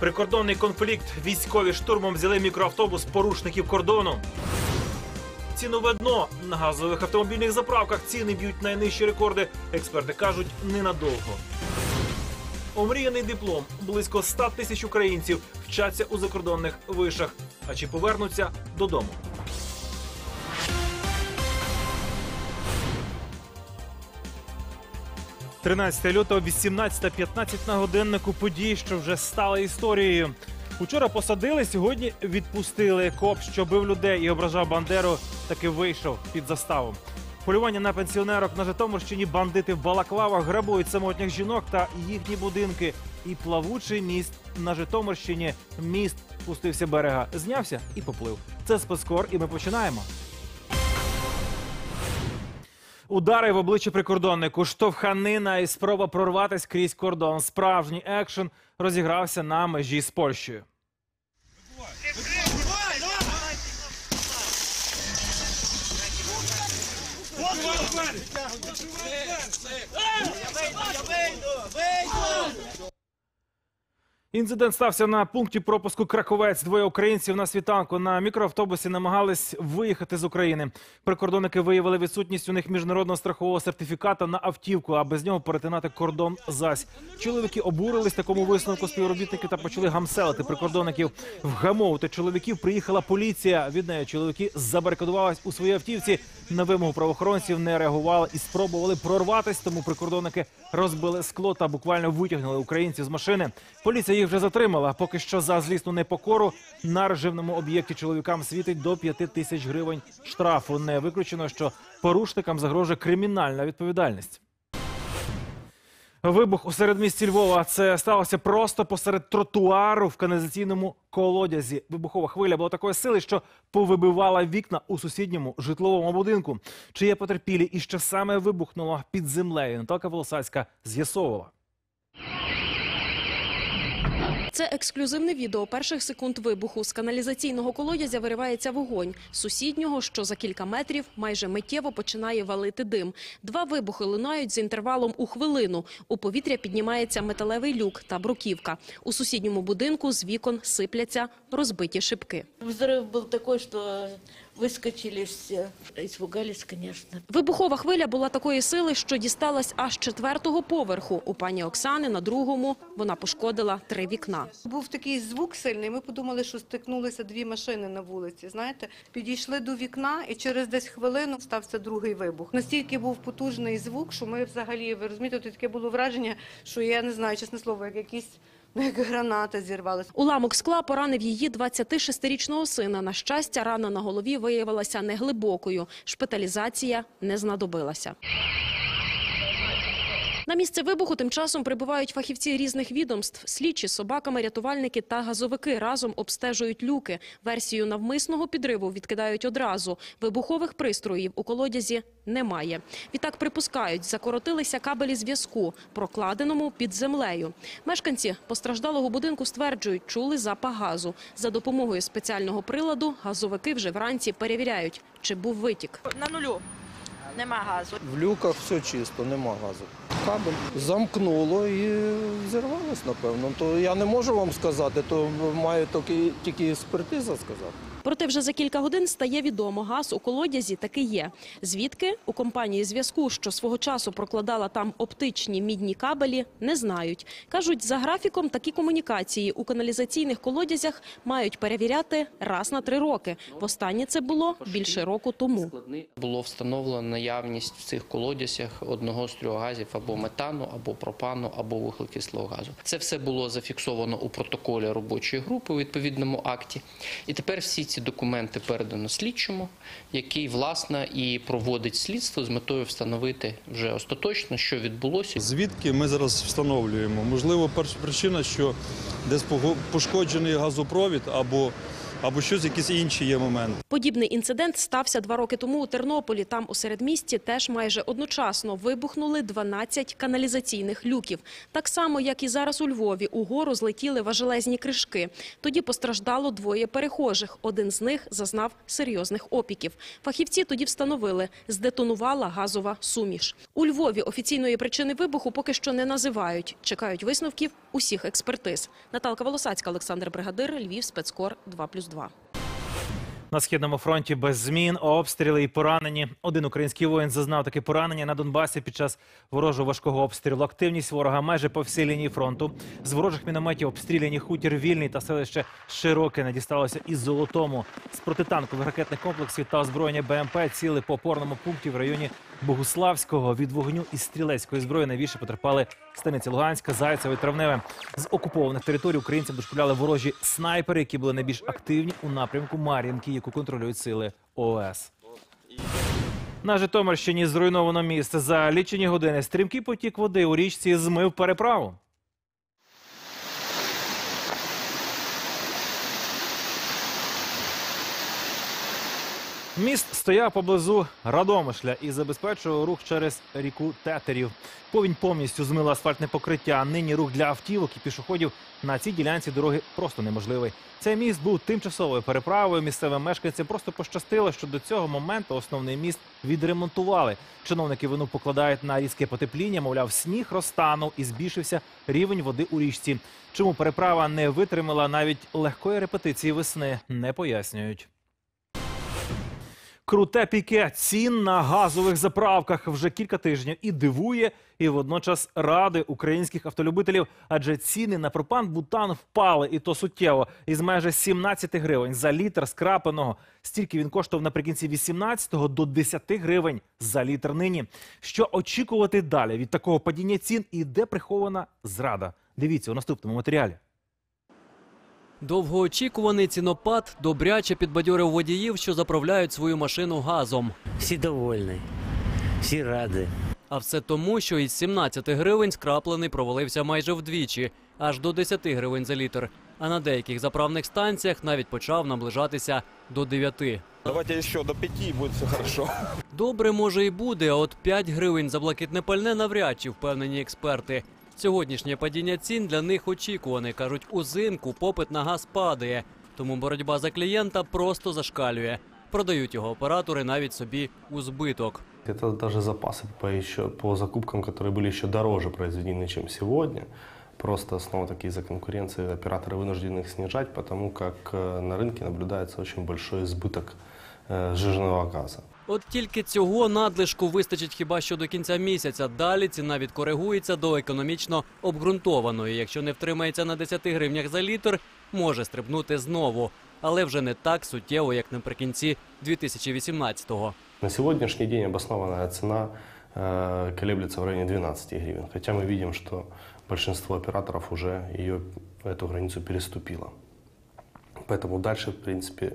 Прикордонний конфлікт. Військові штурмом взяли мікроавтобус порушників кордону. Цінове дно на газових автомобільних заправках ціни б'ють найнижчі рекорди. Експерти кажуть, ненадовго. Омріяний диплом. Близько 100 тисяч українців вчаться у закордонних вишах. А чи повернуться додому? «13 лютого, 18.15 на годиннику подій, що вже стали історією. Учора посадили, сьогодні відпустили. Коп, що бив людей і ображав Бандеру, таки вийшов під заставу. Полювання на пенсіонерок на Житомирщині бандити в балаклавах грабують самотніх жінок та їхні будинки. І плавучий міст на Житомирщині. Міст пустився берега, знявся і поплив. Це спецкор, і ми починаємо. Удари в обличчя прикордоннику, штовханина і спроба прорватися крізь кордон. Справжній екшен розігрався на межі з Польщею. Інцидент стався на пункті пропуску Краковець. Двоє українців на світанку на мікроавтобусі намагались виїхати з України. Прикордонники виявили відсутність у них міжнародного страхового сертифіката на автівку, а без нього перетинати кордон зась. Чоловіки обурились такому висновку співробітники та почали гамселити прикордонників. Вгамовувати чоловіків приїхала поліція. Від неї чоловіки забарикадувались у своїй автівці. На вимогу правоохоронців не реагували і спробували прорватися. Тому прикордонники розбили скло та буквально витягнули українців з машини. Поліція їх вже затримала. Поки що за злісну непокору на режимному об'єкті чоловікам світить до 5 тисяч гривень штрафу. Не виключено, що порушникам загрожує кримінальна відповідальність. Вибух у середмісті Львова. Це сталося просто посеред тротуару в каналізаційному колодязі. Вибухова хвиля була такої сили, що повибивала вікна у сусідньому житловому будинку. Чи є потерпілі і що саме вибухнуло під землею? Наталка Волосацька з'ясовувала. Це ексклюзивне відео перших секунд вибуху. З каналізаційного колодязя виривається вогонь. Сусіднього, що за кілька метрів, майже миттєво починає валити дим. Два вибухи лунають з інтервалом у хвилину. У повітря піднімається металевий люк та бруківка. У сусідньому будинку з вікон сипляться розбиті шибки. Взрив був такий, что выскочили все. Испугались, конечно. Вибухова хвиля була такої сили, що дісталась аж четвертого поверху. У пані Оксани на другому вона пошкодила три вікна. Був такий звук сильний. Ми подумали, що стикнулися дві машини на вулиці. Знаєте, підійшли до вікна, і через десь хвилину стався другий вибух. Настільки був потужний звук, що ми взагалі ви розумієте, таке було враження, що я не знаю, чесне слово, як якісь граната зірвалася. Уламок скла поранив її 26-річного сина. На щастя, рана на голові виявилася неглибокою. Шпиталізація не знадобилася. На місце вибуху тим часом прибувають фахівці різних відомств. Слідчі, собаками, рятувальники та газовики разом обстежують люки. Версію навмисного підриву відкидають одразу. Вибухових пристроїв у колодязі немає. Відтак припускають, закоротилися кабелі зв'язку, прокладеному під землею. Мешканці постраждалого будинку стверджують, чули запах газу. За допомогою спеціального приладу газовики вже вранці перевіряють, чи був витік. На нулю. Нема газу. В люках все чисто, нема газу. Кабель замкнуло і зірвалось, напевно. То я не можу вам сказати, то маю тільки, експертиза сказати. Проте вже за кілька годин стає відомо, газ у колодязі таки є. Звідки у компанії зв'язку, що свого часу прокладала там оптичні мідні кабелі, не знають. Кажуть, за графіком такі комунікації у каналізаційних колодязях мають перевіряти раз на три роки. Востаннє це було більше року тому. Було встановлено наявність в цих колодязях одного з трьох газів або метану, або пропану, або вуглекислого газу. Це все було зафіксовано у протоколі робочої групи у відповідному акті. І тепер всі ці документи передано слідчому, який власне і проводить слідство з метою встановити вже остаточно, що відбулося. Звідки ми зараз встановлюємо? Можливо, перша причина, що десь пошкоджений газопровід або, або щось, якісь інші є моменти. Подібний інцидент стався два роки тому у Тернополі. Там у середмісті теж майже одночасно вибухнули 12 каналізаційних люків. Так само, як і зараз у Львові, угору злетіли важелезні кришки. Тоді постраждало двоє перехожих. Один з них зазнав серйозних опіків. Фахівці тоді встановили, здетонувала газова суміш. У Львові офіційної причини вибуху поки що не називають. Чекають висновків усіх експертиз. Наталка Волосацька, Олександр Бригадир, Львів, спецкор 2+,2. На східному фронті без змін, обстріли і поранені. Один український воїн зазнав таке поранення на Донбасі під час ворожого важкого обстрілу. Активність ворога майже по всій лінії фронту. З ворожих мінометів обстріляні хутір Вільний та селище Широке не дісталося із Золотому. З протитанкових ракетних комплексів та озброєння БМП ціли по опорному пункті в районі Богуславського. Від вогню із стрілецької зброї найбільше потерпали станиці Луганська, Зайцеве і Травневе. З окупованих територій українцям дошкуляли ворожі снайпери, які були найбільш активні у напрямку Мар'їнки, яку контролюють сили ООС. На Житомирщині зруйновано місце. За лічені години стрімкий потік води у річці змив переправу. Міст стояв поблизу Радомишля і забезпечував рух через ріку Тетерів. Повінь повністю змила асфальтне покриття. Нині рух для автівок і пішоходів на цій ділянці дороги просто неможливий. Цей міст був тимчасовою переправою. Місцевим мешканцям просто пощастило, що до цього моменту основний міст відремонтували. Чиновники вину покладають на різке потепління. Мовляв, сніг розтанув і збільшився рівень води у річці. Чому переправа не витримала навіть легкої репетиції весни, не пояснюють. Круте піке цін на газових заправках вже кілька тижнів і дивує, і водночас ради українських автолюбителів, адже ціни на пропан бутан впали, і то суттєво, із майже 17 гривень за літр скрапленого. Стільки він коштував наприкінці 18-го до 10 гривень за літр нині. Що очікувати далі від такого падіння цін і де прихована зрада? Дивіться у наступному матеріалі. Довгоочікуваний цінопад добряче підбадьорив водіїв, що заправляють свою машину газом. Всі довольні, всі раді. А все тому, що із 17 гривень скраплений провалився майже вдвічі, аж до 10 гривень за літр. А на деяких заправних станціях навіть почав наближатися до 9. Давайте еще до пяти, будет все хорошо. Добре може і буде, а от 5 гривень за блакитне пальне навряд чи впевнені експерти. Сьогоднішнє падіння цін для них очікуване. Кажуть, узимку попит на газ падає, тому боротьба за клієнта просто зашкалює. Продають його оператори навіть собі у збиток. Это даже запасы по, еще, по закупкам, которые были еще дороже произведены, чем сегодня. Просто снова-таки из-за конкуренции операторы вынуждены их снижать, потому как э, на рынке наблюдается очень большой избыток э, сжиженного газа. От тільки цього надлишку вистачить хіба що до кінця місяця. Далі ціна відкоригується до економічно обґрунтованої. Якщо не втримається на 10 гривнях за літр, може стрибнути знову, але вже не так суттєво, як наприкінці 2018-го. На сегодняшний день обоснованная цена э, колеблется в районе 12 гривен, хотя мы видим, что большинство операторов уже ее, эту границу переступило. Поэтому дальше, в принципе, э,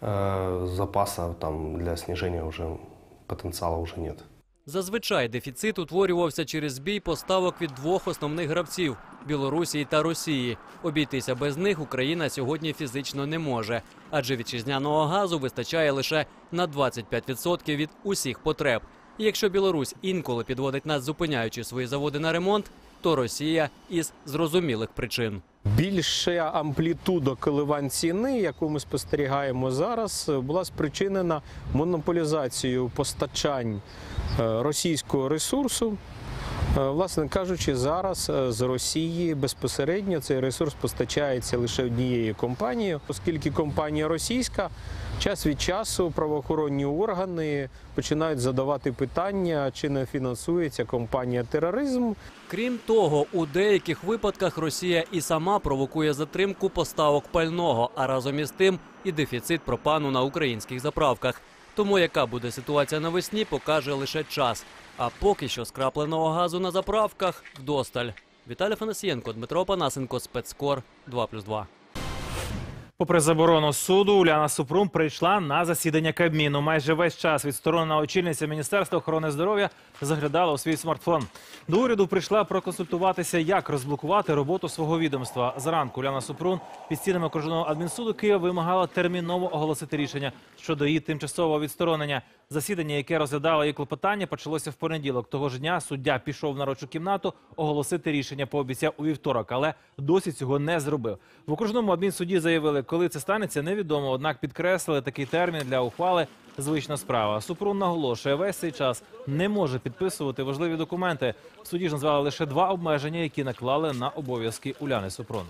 запаса там, для снижения уже потенциала уже нет. Зазвичай дефіцит утворювався через збій поставок від двох основних гравців Білорусі та Росії. Обійтися без них Україна сьогодні фізично не може, адже вітчизняного газу вистачає лише на 25% від усіх потреб. І якщо Білорусь інколи підводить нас, зупиняючи свої заводи на ремонт, то Росія із зрозумілих причин. Більша амплітуда коливань ціни, яку ми спостерігаємо зараз, була спричинена монополізацією постачань е, російського ресурсу. Е, Власне кажучи, зараз е, з Росії безпосередньо цей ресурс постачається лише однією компанією, оскільки компанія російська час від часу правоохоронні органи починають задавати питання, чи не фінансується компанія тероризм, Крім того, у деяких випадках Росія і сама провокує затримку поставок пального, а разом із тим і дефіцит пропану на українських заправках. Тому яка буде ситуація навесні, покаже лише час. А поки що скрапленого газу на заправках вдосталь. Віталій Фанасієнко, Дмитро Панасенко, спецкор 2+,2. Попри заборону суду, Уляна Супрун прийшла на засідання Кабміну. Майже весь час відсторонена очільниця Міністерства охорони здоров'я заглядала у свій смартфон. До уряду прийшла проконсультуватися, як розблокувати роботу свого відомства. Зранку Уляна Супрун під стінами окружного адмінсуду Києва вимагала терміново оголосити рішення щодо її тимчасового відсторонення. Засідання, яке розглядало її клопотання, почалося в понеділок. Того ж дня суддя пішов в наробчу кімнату оголосити рішення. Пообіцяв у вівторок, але досі цього не зробив. В окружному адмінсуді заявили, Коли це станеться, невідомо. Однак підкреслили такий термін для ухвали звична справа. Супрун наголошує, весь цей час не може підписувати важливі документи. Суді ж назвали лише два обмеження, які наклали на обов'язки Уляни Супрун.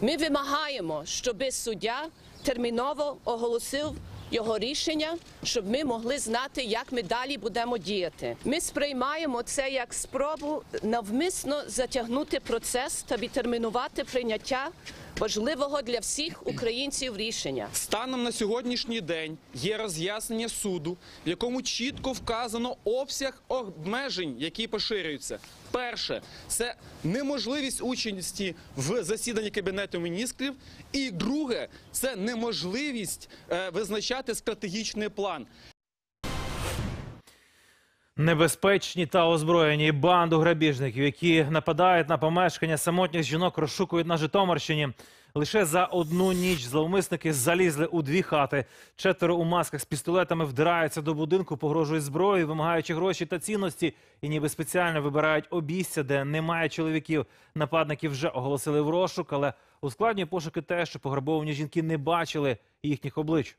Ми вимагаємо, щоб суддя терміново оголосив його рішення, щоб ми могли знати, як ми далі будемо діяти. Ми сприймаємо це як спробу навмисно затягнути процес та відтермінувати прийняття важливого для всіх українців рішення. Станом на сьогоднішній день є роз'яснення суду, в якому чітко вказано обсяг обмежень, які поширюються. Перше це неможливість участі в засіданні кабінету міністрів. І друге це неможливість е, визначати стратегічний план. Небезпечні та озброєні банду грабіжників, які нападають на помешкання самотніх жінок, розшукують на Житомирщині. Лише за одну ніч зловмисники залізли у дві хати. Четверо у масках з пістолетами вдираються до будинку, погрожують зброєю, вимагаючи гроші та цінності, і ніби спеціально вибирають обійстя, де немає чоловіків. Нападників вже оголосили в розшук, але ускладнює пошуки те, що пограбовані жінки не бачили їхніх облич.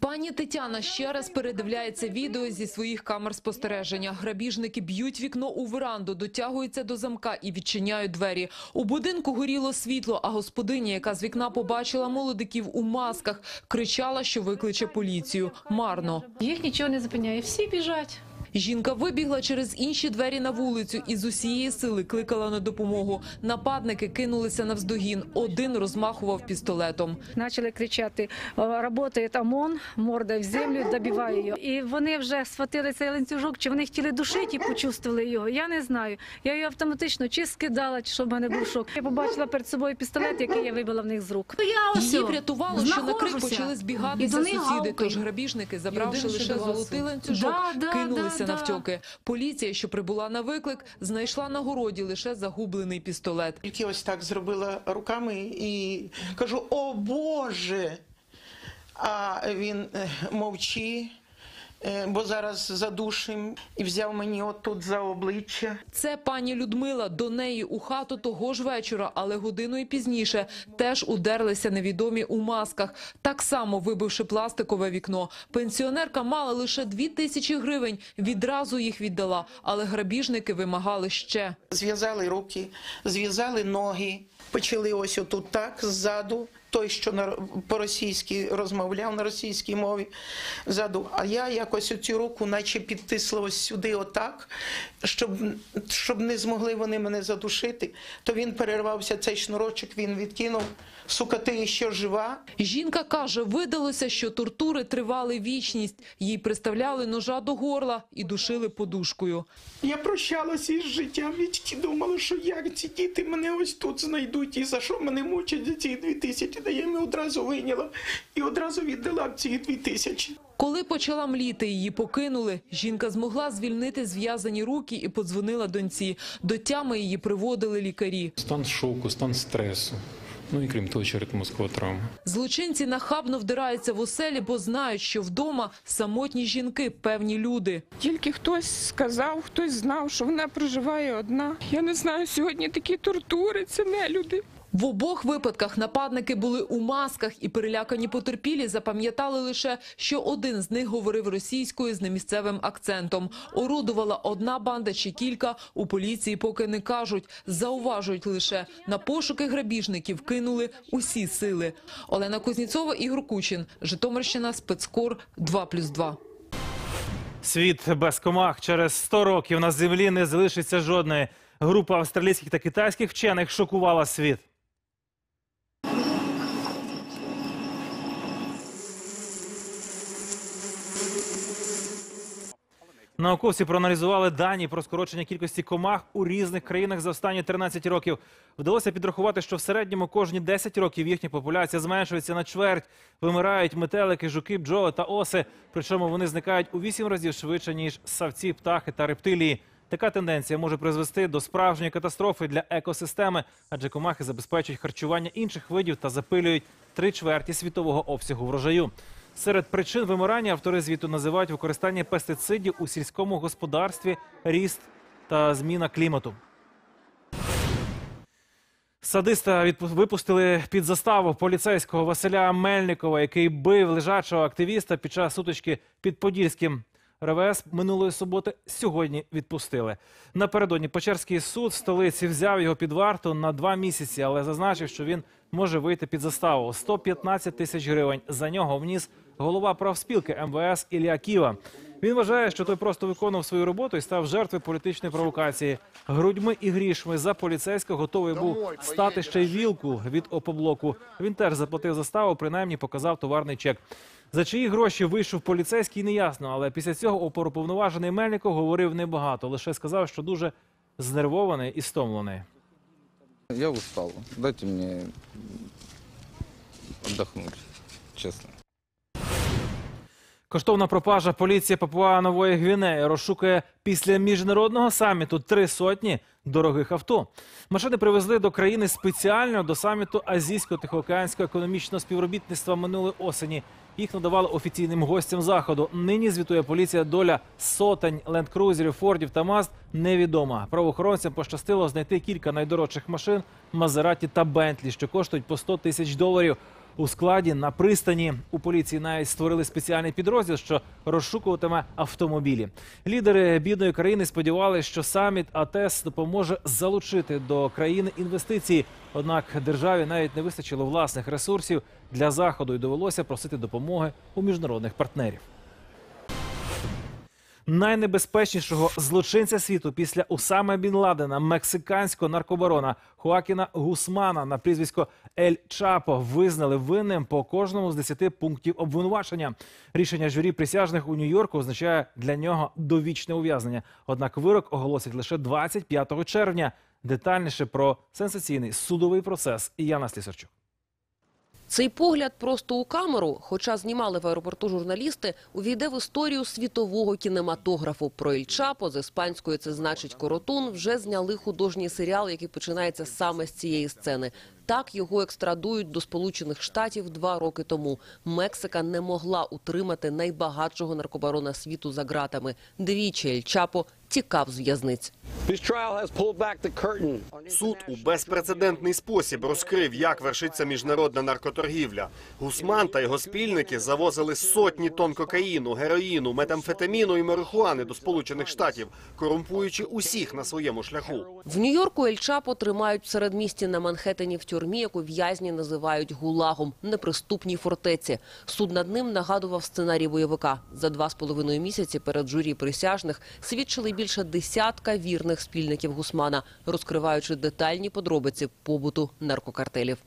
Пані Тетяна ще раз передивляється відео зі своїх камер спостереження. Грабіжники б'ють вікно у веранду, дотягуються до замка і відчиняють двері. У будинку горіло світло, а господиня, яка з вікна побачила молодиків у масках, кричала, що викличе поліцію. Марно. Їх нічого не зупиняє, всі біжать. Жінка вибігла через інші двері на вулицю і з усієї сили кликала на допомогу. Нападники кинулися навздогін. Один розмахував пістолетом. Почали кричати: «Работає ОМОН, морда в землю, добиває його. І вони вже схватили цей ланцюжок, чи вони хотіли душити і почувствували його. Я не знаю. Я її автоматично чи скидала, чи щоб в мене був шок. Я побачила перед собою пістолет, який я вибила в них з рук. Її врятувало, що на крик почали збігатися сусіди. Тож грабіжники, забравши лише золотий ланцюжок, кинулися да, да. навтьоки. Поліція, що прибула на виклик, знайшла на городі лише загублений пістолет. Тільки ось так зробила руками і кажу: О Боже! А він е, мовчи, бо зараз задушим, і взяв мені отут за обличчя. Це пані Людмила. До неї у хату того ж вечора, але годиною пізніше теж удерлися невідомі у масках, так само вибивши пластикове вікно. Пенсіонерка мала лише дві тисячі гривень. Відразу їх віддала, але грабіжники вимагали ще. Зв'язали руки, зв'язали ноги, почали ось отут так ззаду. Той, що на по-російськи розмовляв на російській мові ззаду, а я якось оцю руку, наче підтисла ось сюди, отак, щоб, щоб не змогли вони мене задушити. То він перервався цей шнурочок, він відкинув. Сука, ти ще жива? Жінка каже, видалося, що тортури тривали вічність. Їй приставляли ножа до горла і душили подушкою. Я прощалася із життям, я тільки думала, що як ці діти мене ось тут знайдуть, і за що мене мучать за ці дві тисячі. Та я їм одразу вийняла і одразу віддала б ці дві тисячі. Коли почала мліти, її покинули. Жінка змогла звільнити зв'язані руки і подзвонила доньці. До тями її приводили лікарі. Стан шоку, стан стресу. Ну і крім того, черепно-мозкова травма. Злочинці нахабно вдираються в оселі, бо знають, що вдома самотні жінки, певні люди. Тільки хтось сказав, хтось знав, що вона проживає одна. Я не знаю, сьогодні такі тортури, це не люди. В обох випадках нападники були у масках і перелякані потерпілі запам'ятали лише, що один з них говорив російською з немісцевим акцентом. Орудувала одна банда чи кілька, у поліції поки не кажуть. Зауважують лише, на пошуки грабіжників кинули усі сили. Олена Кузніцова, Ігор Кучин, Житомирщина, спецкор 2+,2. Світ без комах через 100 років на землі не залишиться жодної. Група австралійських та китайських вчених шокувала світ. Науковці проаналізували дані про скорочення кількості комах у різних країнах за останні 13 років. Вдалося підрахувати, що в середньому кожні 10 років їхня популяція зменшується на чверть. Вимирають метелики, жуки, бджоли та оси. Причому вони зникають у 8 разів швидше ніж савці, птахи та рептилії. Така тенденція може призвести до справжньої катастрофи для екосистеми, адже комахи забезпечують харчування інших видів та запилюють три чверті світового обсягу врожаю. Серед причин вимирання автори звіту називають використання пестицидів у сільському господарстві, ріст та зміна клімату. Садиста випустили під заставу поліцейського Василя Мельникова, який бив лежачого активіста під час сутички під Подільським. РВС минулої суботи сьогодні відпустили. Напередодні Печерський суд в столиці взяв його під варту на два місяці, але зазначив, що він може вийти під заставу 115 тисяч гривень. За нього вніс голова профспілки МВС Ілля Ківа. Він вважає, що той просто виконував свою роботу і став жертвою політичної провокації. Грудьми і грішми за поліцейського готовий був стати ще й вілку від опоблоку. Він теж заплатив заставу, принаймні показав товарний чек. За чиї гроші вийшов поліцейський, неясно, але після цього оперуповноважений Мельников говорив небагато. Лише сказав, що дуже знервований і стомлений. Я устал. Дайте мне отдохнуть, честно. Коштовна пропажа поліція Папуа Нової Гвінеї розшукує після міжнародного саміту три сотні дорогих авто. Машини привезли до країни спеціально до саміту Азійсько-Тихоокеанського економічного співробітництва минулої осені. Їх надавали офіційним гостям заходу. Нині звітує поліція доля сотень лендкрузерів, фордів та мазд невідома. Правоохоронцям пощастило знайти кілька найдорожчих машин Мазераті та Бентлі, що коштують по 100 тисяч доларів. У складі на пристані у поліції навіть створили спеціальний підрозділ, що розшукуватиме автомобілі. Лідери бідної країни сподівалися, що саміт АТЕС допоможе залучити до країни інвестиції. Однак державі навіть не вистачило власних ресурсів для заходу і довелося просити допомоги у міжнародних партнерів. Найнебезпечнішого злочинця світу після Усама Бін Ладена, мексиканського наркобарона Хуакіна Гусмана на прізвисько Ель Чапо визнали винним по кожному з 10 пунктів обвинувачення. Рішення журі присяжних у Нью-Йорку означає для нього довічне ув'язнення. Однак вирок оголосять лише 25 червня. Детальніше про сенсаційний судовий процес Яна Слісарчук. Цей погляд просто у камеру, хоча знімали в аеропорту журналісти, увійде в історію світового кінематографу. Про Ільчапо з іспанської це значить коротун. Вже зняли художній серіал, який починається саме з цієї сцени. Так його екстрадують до Сполучених Штатів два роки тому. Мексика не могла утримати найбагатшого наркобарона світу за ґратами. Двічі Іль Чапо тікав з в'язниць. Суд у безпрецедентний спосіб розкрив, як вершиться міжнародна наркоторгівля. Гусман та його спільники завозили сотні тонн кокаїну, героїну, метамфетаміну і марихуани до Сполучених Штатів, корумпуючи усіх на своєму шляху. В Нью-Йорку Ель Чапо тримають в середмісті на Манхеттені в тюрмі, яку в'язні називають гулагом, неприступній фортеці. Суд над ним нагадував сценарій бойовика. За два з половиною місяці перед журі присяжних свідчили більше десятка вірних спільників Гусмана, розкриваючи детальні подробиці побуту наркокартелів.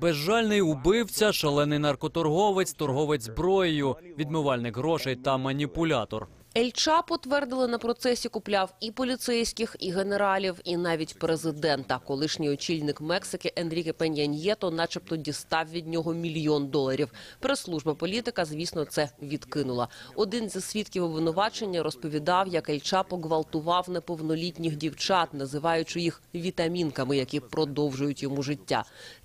Безжальний убивця, шалений наркоторговець, торговець зброєю, відмивальник грошей та маніпулятор. Ель Чапо, твердили на процесі, купляв і поліцейських, і генералів, і навіть президента. Колишній очільник Мексики Енріке Пеньяньєто начебто дістав від нього мільйон доларів. Прес-служба політика, звісно, це відкинула. Один зі свідків обвинувачення розповідав, як Ель Чапо неповнолітніх дівчат, називаючи їх вітамінками, які продовжують йому життя.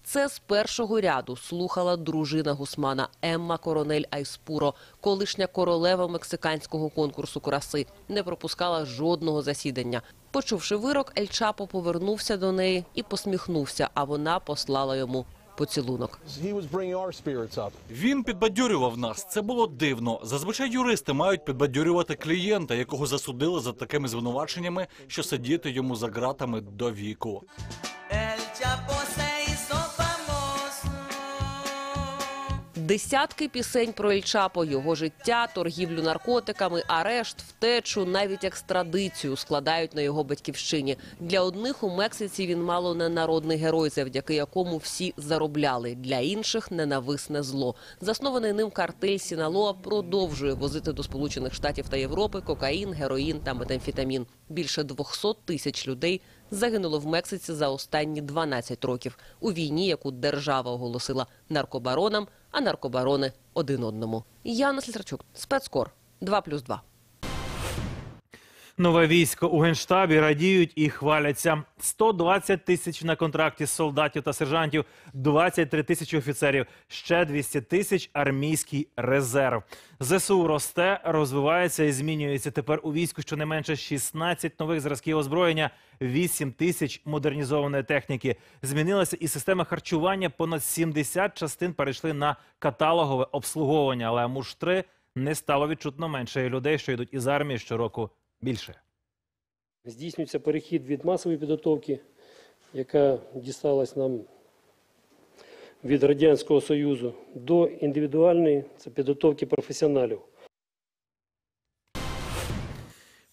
Це з першого ряду слухала дружина Гусмана Емма Коронель Айспуро, колишня королева мексиканського конкурсу краси. Не пропускала жодного засідання. Почувши вирок, Ель Чапо повернувся до неї і посміхнувся, а вона послала йому поцілунок. Він підбадьорював нас. Це було дивно. Зазвичай юристи мають підбадьорювати клієнта, якого засудили за такими звинуваченнями, що сидіти йому за ґратами до віку. Десятки пісень про Ель Чапо, його життя, торгівлю наркотиками, арешт, втечу, навіть екстрадицію складають на його батьківщині. Для одних у Мексиці він мало не народний герой, завдяки якому всі заробляли. Для інших ненависне зло. Заснований ним картель Сіналоа продовжує возити до Сполучених Штатів та Європи кокаїн, героїн та метамфетамін. Більше 200 тисяч людей загинуло в Мексиці за останні 12 років у війні, яку держава оголосила наркобаронам, а наркобарони один одному. Яна Слісарчук, спецкор 2+,2. Нове військо у генштабі радіють і хваляться. 120 тисяч на контракті солдатів та сержантів, 23 тисячі офіцерів, ще 200 тисяч армійський резерв. ЗСУ росте, розвивається і змінюється. Тепер у війську щонайменше 16 нових зразків озброєння, 8 тисяч модернізованої техніки. Змінилася і система харчування. Понад 70 частин перейшли на каталогове обслуговування. Але муштри не стало відчутно менше людей, що йдуть із армії щороку більше. Здійснюється перехід від масової підготовки, яка дісталась нам від Радянського Союзу, до індивідуальної це підготовки професіоналів.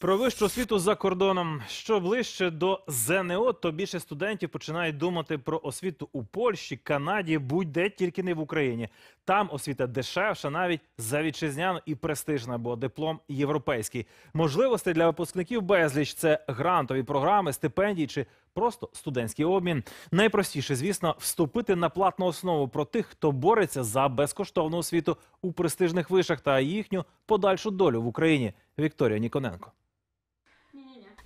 Про вищу освіту за кордоном. Що ближче до ЗНО, то більше студентів починають думати про освіту у Польщі, Канаді, будь-де тільки не в Україні. Там освіта дешевша, навіть за вітчизняну і престижна, бо диплом європейський. Можливостей для випускників безліч це грантові програми, стипендії чи просто студентський обмін. Найпростіше, звісно, вступити на платну основу про тих, хто бореться за безкоштовну освіту у престижних вишах та їхню подальшу долю в Україні. Вікторія Ніконенко.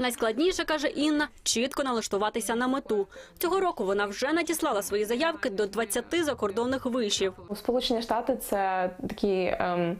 Найскладніше, каже Інна, чітко налаштуватися на мету. Цього року вона вже надіслала свої заявки до 20 закордонних вишів. Сполучені Штати це такий, ем,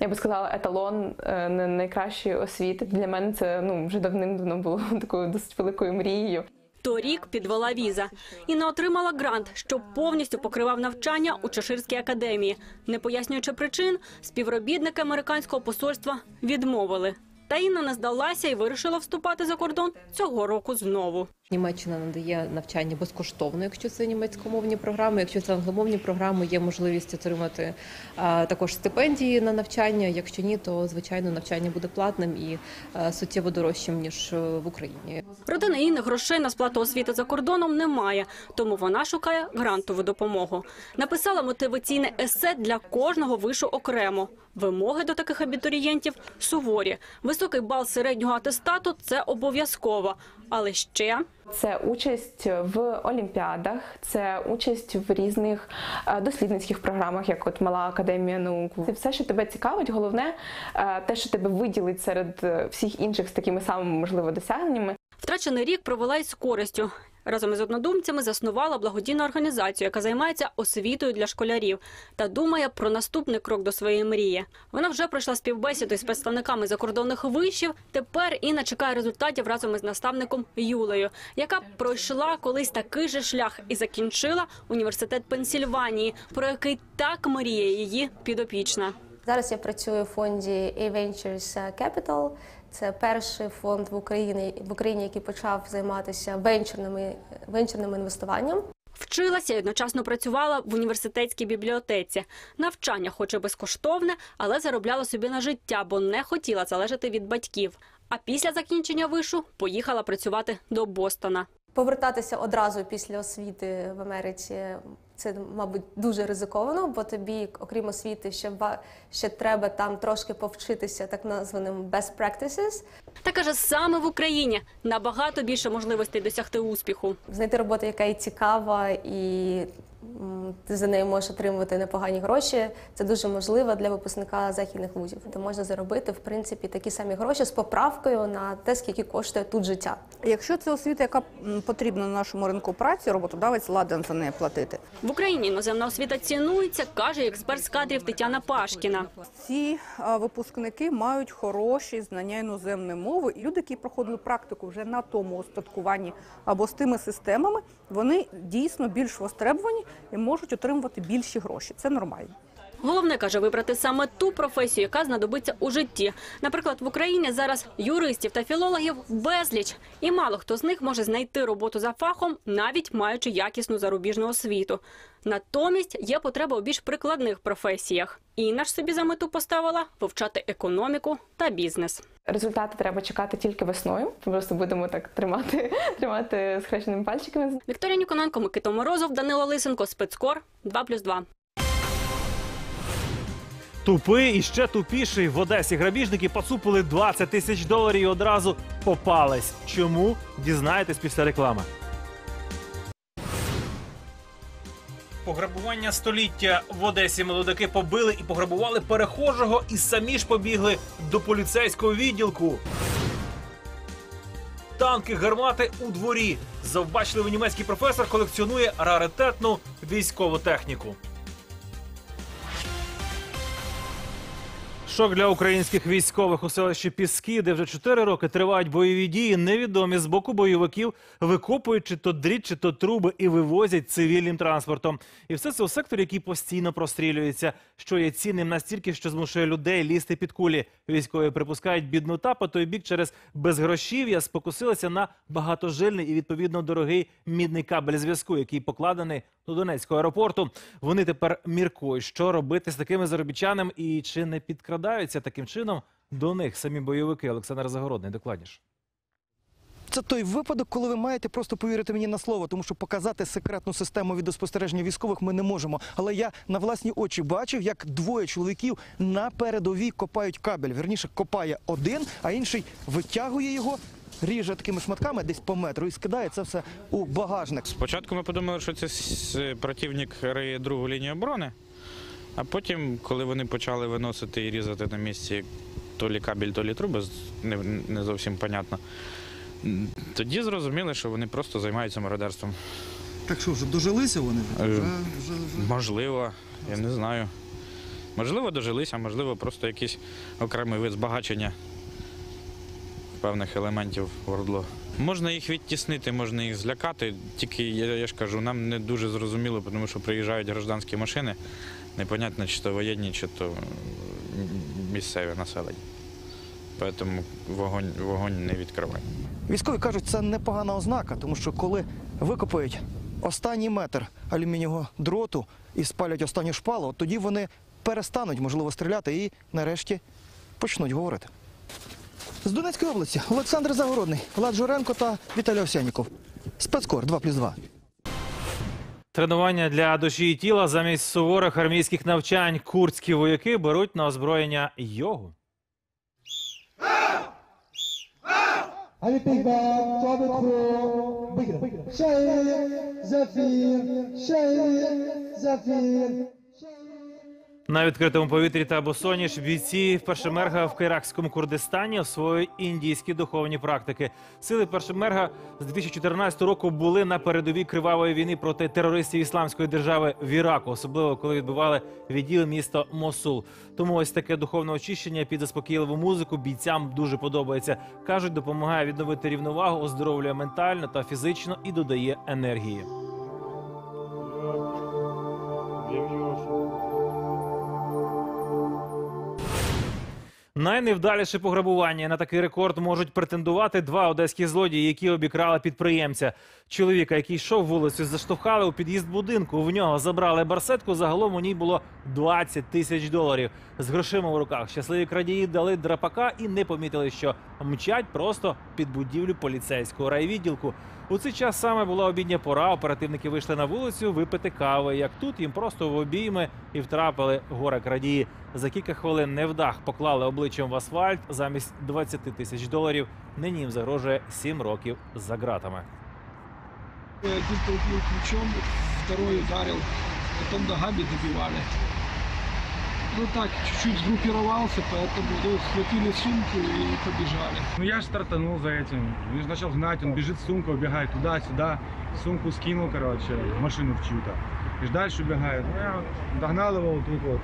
я би сказала, еталон е, на- найкращої освіти. Для мене це ну вже давним-давно було такою досить великою мрією. Торік підвела віза. Інна отримала грант, що повністю покривав навчання у Чеширській академії. Не пояснюючи причин, співробітники американського посольства відмовили. Та Інна не здалася і вирішила вступати за кордон цього року знову. Німеччина надає навчання безкоштовно, якщо це німецькомовні програми. Якщо це англомовні програми, є можливість отримати також стипендії на навчання. Якщо ні, то звичайно навчання буде платним і суттєво дорожчим ніж е, в Україні. Родина Інни грошей на сплату освіти за кордоном немає, тому вона шукає грантову допомогу. Написала мотиваційне есе для кожного вишу окремо. Вимоги до таких абітурієнтів суворі. Високий бал середнього атестату це обов'язково. Але ще Це участь в олімпіадах, це участь в різних е, дослідницьких програмах, як от Мала академія наук. Це все, що тебе цікавить. Головне, е, те, що тебе виділить серед е, всіх інших з такими самими можливо досягненнями. Втрачений рік провела із користю. Разом із однодумцями заснувала благодійну організацію, яка займається освітою для школярів та думає про наступний крок до своєї мрії. Вона вже пройшла співбесіду з представниками закордонних вишів. Тепер Інна чекає результатів разом із наставником Юлею, яка пройшла колись такий же шлях і закінчила університет Пенсільванії, про який так мріє її підопічна. Зараз я працюю в фонді A-Ventures Capital. Це перший фонд в Україні, в Україні, який почав займатися венчурними, венчурним інвестуванням. Вчилася і одночасно працювала в університетській бібліотеці. Навчання, хоч і безкоштовне, але заробляла собі на життя, бо не хотіла залежати від батьків. А після закінчення вишу поїхала працювати до Бостона. Повертатися одразу після освіти в Америці це, мабуть, дуже ризиковано, бо тобі, окрім освіти, ще, ба- ще треба там трошки повчитися так названим best practices. Та каже, саме в Україні набагато більше можливостей досягти успіху. знайти роботу, яка і цікава, і ти за нею можеш отримувати непогані гроші. Це дуже можливо для випускника західних вузів. Де можна заробити в принципі такі самі гроші з поправкою на те, скільки коштує тут життя. Якщо це освіта, яка потрібна на нашому ринку праці, роботодавець ладен за неї платити. В Україні іноземна освіта цінується, каже експерт з кадрів Тетяна Пашкіна. Ці випускники мають хороші знання іноземної мови. І люди, які проходили практику вже на тому остаткуванні або з тими системами, вони дійсно більш востребовані і можуть отримувати більші гроші. Це нормально. Головне каже вибрати саме ту професію, яка знадобиться у житті. Наприклад, в Україні зараз юристів та філологів безліч, і мало хто з них може знайти роботу за фахом, навіть маючи якісну зарубіжну освіту. Натомість є потреба у більш прикладних професіях. Інна ж собі за мету поставила вивчати економіку та бізнес. Результати треба чекати тільки весною. Просто будемо так тримати, тримати схрещеними пальчиками. Вікторія Ніконенко, Микита Морозов, Данило Лисенко, Спецкор 2+,2. Тупий і ще тупіший в Одесі грабіжники поцупили 20 тисяч доларів і одразу попались. Чому? Дізнаєтесь після реклами. Пограбування століття в Одесі молодики побили і пограбували перехожого, і самі ж побігли до поліцейського відділку. танки, гармати у дворі. Завбачливий німецький професор колекціонує раритетну військову техніку. Шок для українських військових у селищі Піски, де вже чотири роки тривають бойові дії. Невідомі з боку бойовиків викопують чи то дріт, чи то труби і вивозять цивільним транспортом. І все це у секторі, який постійно прострілюється, що є цінним настільки, що змушує людей лізти під кулі. Військові припускають біднота по той бік через безгрошів'я спокусилися на багатожильний і відповідно дорогий мідний кабель зв'язку, який покладений до Донецького аеропорту. Вони тепер міркують, що робити з такими заробітчанами і чи не підкрадаються таким чином до них самі бойовики. Олександр Загородний докладніше. Це той випадок, коли ви маєте просто повірити мені на слово, тому що показати секретну систему відеоспостереження військових ми не можемо. Але я на власні очі бачив, як двоє чоловіків на передовій копають кабель. Вірніше, копає один, а інший витягує його. Ріже такими шматками десь по метру і скидає це все у багажник. Спочатку ми подумали, що це противник риє другу лінію оборони, а потім, коли вони почали виносити і різати на місці то лі кабель, то лі труби, не, не зовсім понятно. Тоді зрозуміли, що вони просто займаються мародерством. Так що вже дожилися вони? Е, Можливо, я не знаю. Можливо, дожилися, а можливо, просто якийсь окремий вид збагачення певних елементів вордло. Можна їх відтіснити, можна їх злякати. Тільки я, я ж кажу, нам не дуже зрозуміло, тому що приїжджають гражданські машини. Непонятно, чи то воєнні, чи то місцеве населення. Тому вогонь, вогонь не відкриває. Військові кажуть, це непогана ознака, тому що коли викопають останній метр алюмінієвого дроту і спалять останню шпалу, тоді вони перестануть, можливо, стріляти і нарешті почнуть говорити. З Донецької області Олександр Загородний, Влад Журенко та Віталій Овсяніков. Спецкор 2 плюс 2. Тренування для душі і тіла замість суворих армійських навчань. Курдські вояки беруть на озброєння йогу. Зафір, Pigman, Robert На відкритому повітрі та босоніж бійці Першемерга в Кайракському Курдистані освоюють індійські духовні практики. Сили Першемерга з 2014 року були на передовій кривавої війни проти терористів ісламської держави в Іраку, особливо коли відбивали відділ міста Мосул. Тому ось таке духовне очищення під заспокійливу музику бійцям дуже подобається. кажуть, допомагає відновити рівновагу, оздоровлює ментально та фізично і додає енергії. Найневдаліше пограбування на такий рекорд можуть претендувати два одеські злодії, які обікрали підприємця. Чоловіка, який йшов вулицю, заштовхали у під'їзд будинку. В нього забрали барсетку. Загалом у ній було 20 тисяч доларів. З грошима в руках щасливі крадії дали драпака і не помітили, що мчать просто під будівлю поліцейського райвідділку. У цей час саме була обідня пора. Оперативники вийшли на вулицю випити кави. Як тут їм просто в обійми і втрапили горе крадії. За кілька хвилин невдах поклали обличчям в асфальт замість 20 тисяч доларів. Нині їм загрожує 7 років за ґратами. Один толкнул ключом, второй ударил, потом ногами добивали. Ну так, чуть-чуть сгруппировался, поэтому ну, схватили сумку и побежали. Ну я же стартанул за этим. Я же начал гнать, он бежит, сумка убегает туда-сюда. Сумку скинул, короче, в машину в чью-то. И ж дальше убегает. Ну я догнал его вот тут вот.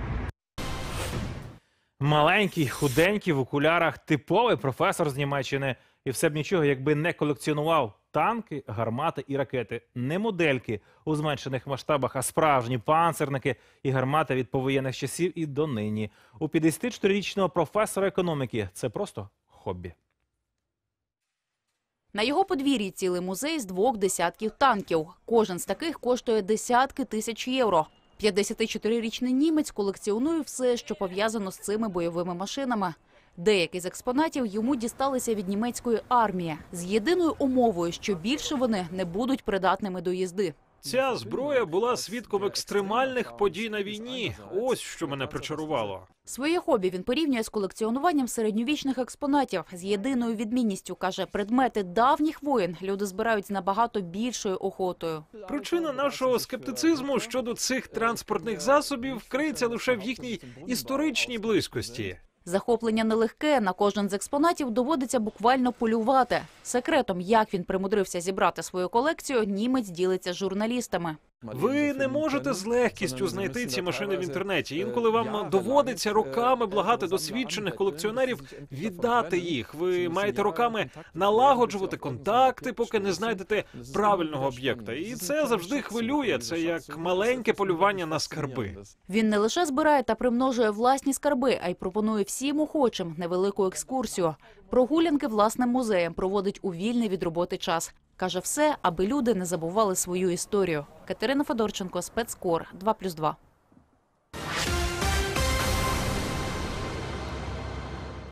Маленький, худенький в окулярах, типовий професор з Німеччини. І все б нічого, якби не колекціонував танки, гармати і ракети. Не модельки у зменшених масштабах, а справжні панцерники і гармати від повоєнних часів і донині. У 54-річного професора економіки це просто хобі. На його подвір'ї цілий музей з двох десятків танків. Кожен з таких коштує десятки тисяч євро. 54-річний німець колекціонує все, що пов'язано з цими бойовими машинами. Деякі з експонатів йому дісталися від німецької армії з єдиною умовою, що більше вони не будуть придатними до їзди. Ця зброя була свідком екстремальних подій на війні. Ось що мене причарувало. Своє хобі він порівнює з колекціонуванням середньовічних експонатів. З єдиною відмінністю каже, предмети давніх воєн люди збирають з набагато більшою охотою. Причина нашого скептицизму щодо цих транспортних засобів криється лише в їхній історичній близькості. Захоплення нелегке. На кожен з експонатів доводиться буквально полювати. Секретом, як він примудрився зібрати свою колекцію, німець ділиться з журналістами. Ви не можете з легкістю знайти ці машини в інтернеті. Інколи вам доводиться роками благати досвідчених колекціонерів віддати їх. Ви маєте роками налагоджувати контакти, поки не знайдете правильного об'єкта. І це завжди хвилює. Це як маленьке полювання на скарби. Він не лише збирає та примножує власні скарби, а й пропонує всім охочим невелику екскурсію. Прогулянки власним музеєм проводить у вільний від роботи час. Каже, все, аби люди не забували свою історію. Катерина Федорченко, спецкор 2+,2.